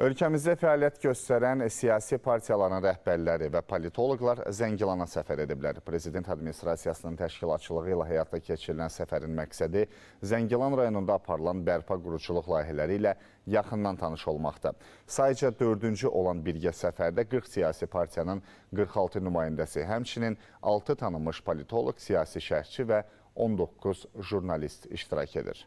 Ölkəmizdə fəaliyyət göstərən siyasi partiyaların rəhbərləri və politoloqlar Zəngilana səfər ediblər. Prezident administrasiyasının təşkilatçılığı ilə həyata keçirilən səfərin məqsədi Zəngilan rayonunda aparılan bərpa quruculuq layihələri ilə yaxından tanış olmaqda. Sayca dördüncü olan birgə səfərdə 40 siyasi partiyanın 46 nümayəndəsi, həmçinin 6 tanınmış politoloq, siyasi şərhçi və 19 jurnalist iştirak edir.